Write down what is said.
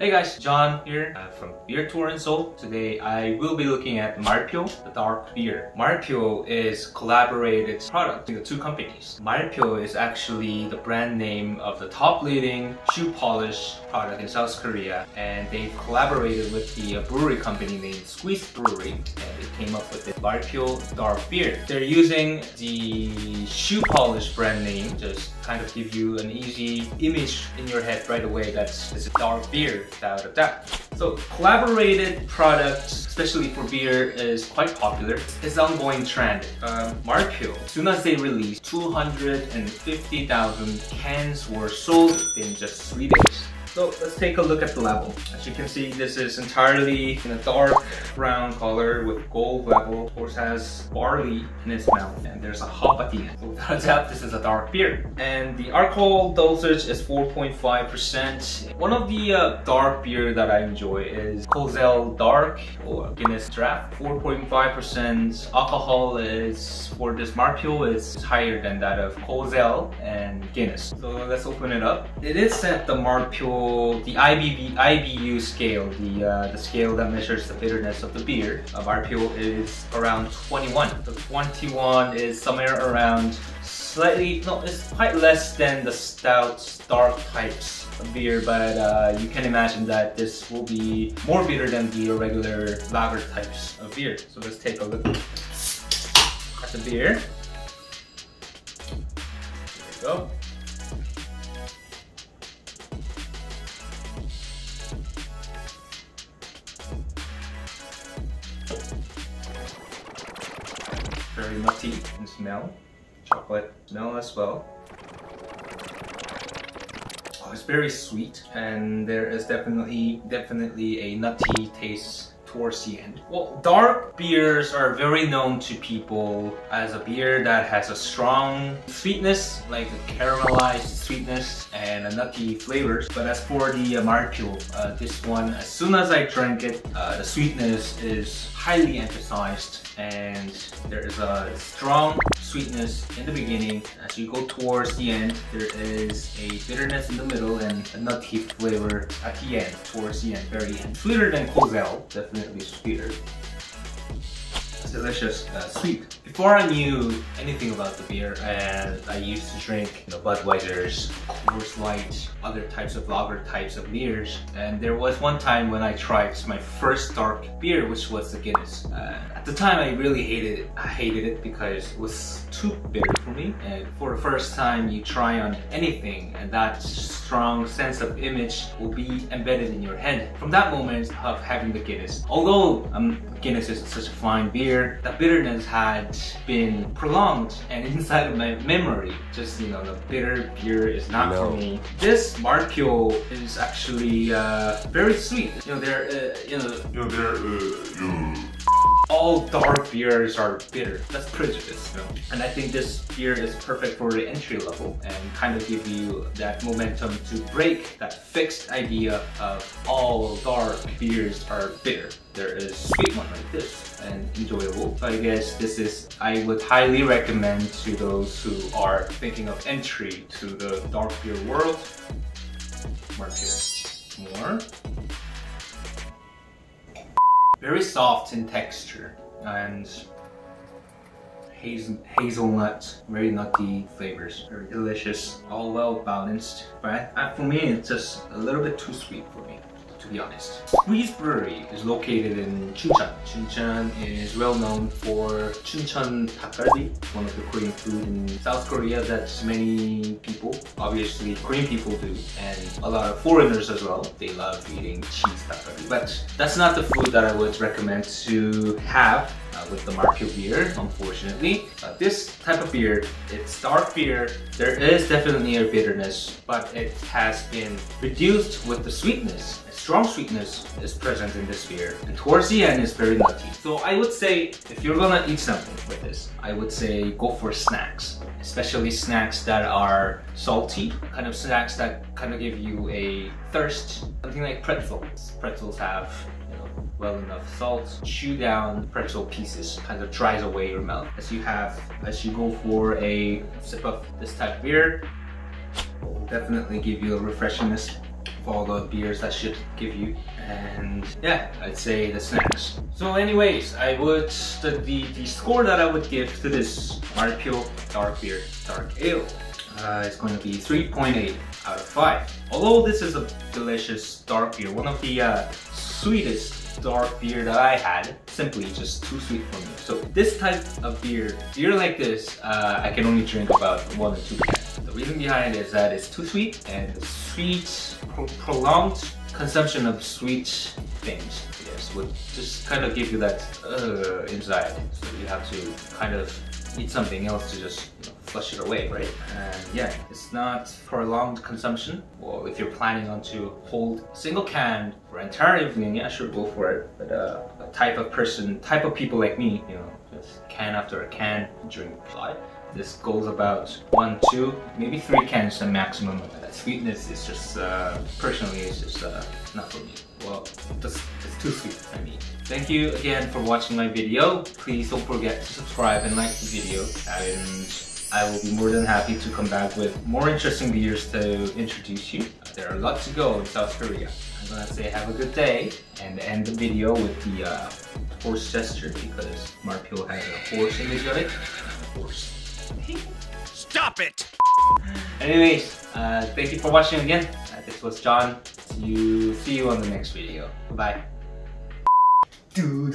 Hey guys, John here uh, from Beer Tour in Seoul. Today I will be looking at Malpyo, the dark beer. Malpyo is collaborated product between the two companies. Malpyo is actually the brand name of the top leading shoe polish product in South Korea and they've collaborated with the brewery company named Squeeze Brewery and they came up with the Malpyo dark beer. They're using the shoe polish brand name just kind of give you an easy image in your head right away that's it's a dark beer without a doubt. So collaborated products, especially for beer, is quite popular. It's an ongoing trend. Um, Malpyo, as soon as they released, 250,000 cans were sold in just three days. So let's take a look at the label. As you can see, this is entirely in a dark brown color with gold label. Of course, has barley in its mouth, and there's a hop at the end. So without a doubt, this is a dark beer. And the alcohol dosage is 4.5%. One of the uh, dark beer that I enjoy is Kozel Dark or Guinness Draft. 4.5% alcohol is for this Malpyo is higher than that of Kozel and Guinness. So let's open it up. It is set the The IBU scale, the, uh, the scale that measures the bitterness of the beer of our Malpyo is around 21. The 21 is somewhere around slightly, no, it's quite less than the stout, dark types of beer, but uh, you can imagine that this will be more bitter than the regular lager types of beer. So let's take a look at the beer. There we go. Nutty in smell. Chocolate smell as well. Oh, it's very sweet and there is definitely definitely a nutty taste towards the end. Well, dark beers are very known to people as a beer that has a strong sweetness, like a caramelized sweetness and a nutty flavors. But as for the uh, uh, this one, as soon as I drank it, uh, the sweetness is highly emphasized and there is a strong sweetness in the beginning. As you go towards the end, there is a bitterness in the middle and a nutty flavor at the end, towards the end, very end. Sweeter than Kozel, definitely sweeter. It's delicious, uh, sweet. Before I knew anything about the beer, and I used to drink you know, Budweiser's, Coors Light, other types of lager types of beers. And there was one time when I tried my first dark beer, which was the Guinness. Uh, at the time, I really hated it. I hated it because it was too bitter for me. And for the first time, you try on anything, and that strong sense of image will be embedded in your head. From that moment of having the Guinness, although um, Guinness is such a fine beer, the bitterness had been prolonged and inside of my memory. Just, you know, the bitter beer is not no. for me. This Malpyo is actually uh, very sweet. You know, they're, uh, you know, you know, they're, uh, all dark beers are bitter. That's prejudice, you know? And I think this beer is perfect for the entry level and kind of give you that momentum to break that fixed idea of all dark beers are bitter. There is a sweet one like this and enjoyable. So I guess this is, I would highly recommend to those who are thinking of entry to the dark beer world. Market more very soft in texture and hazel, hazelnut, very nutty flavors, very delicious, all well balanced. But for me, it's just a little bit too sweet for me to be honest. Squeeze Brewery is located in Chuncheon. Chuncheon is well known for Chuncheon Dakgalbi, one of the Korean food in South Korea that many people, obviously Korean people do, and a lot of foreigners as well. They love eating cheese dakgalbi. But that's not the food that I would recommend to have uh, with the Malpyo beer, unfortunately. Uh, this type of beer, it's dark beer. There is definitely a bitterness, but it has been reduced with the sweetness strong sweetness is present in this beer and towards the end it's very nutty. So I would say if you're gonna eat something with this, I would say go for snacks, especially snacks that are salty, kind of snacks that kind of give you a thirst, something like pretzels. Pretzels have well enough salt, chew down pretzel pieces, kind of dries away your mouth. As you have, as you go for a sip of this type of beer, will definitely give you a refreshingness all the beers that should give you. And yeah, I'd say the snacks. So anyways, I would, the, the, the score that I would give to this Malpyo Dark Beer, Dark Ale, uh, is going to be 3.8 out of 5. Although this is a delicious dark beer, one of the uh, sweetest dark beer that I had, simply just too sweet for me. So this type of beer, beer like this, uh, I can only drink about one or two cans. The reason behind it is that it's too sweet and sweet, pro prolonged consumption of sweet things, yes, would just kind of give you that uh, inside. So you have to kind of eat something else to just you know, flush it away, right? And yeah, it's not prolonged consumption. Well, if you're planning on to hold single can for an entire evening, yeah, sure, go for it. But uh, a type of person, type of people like me, you know, just can after a can during flight. This goes about one, two, maybe three cans the maximum. That sweetness is just, uh, personally, it's just uh, not for me. Well, just, it's too sweet, I mean. Thank you again for watching my video. Please don't forget to subscribe and like the video. And I will be more than happy to come back with more interesting videos to introduce you. There are a lot to go in South Korea. I'm gonna say have a good day and end the video with the uh, horse gesture because Malpyo has a horse image of it. Horse. Stop it! Anyways, uh, thank you for watching again. Uh, this was John. See you, see you on the next video. Bye. Do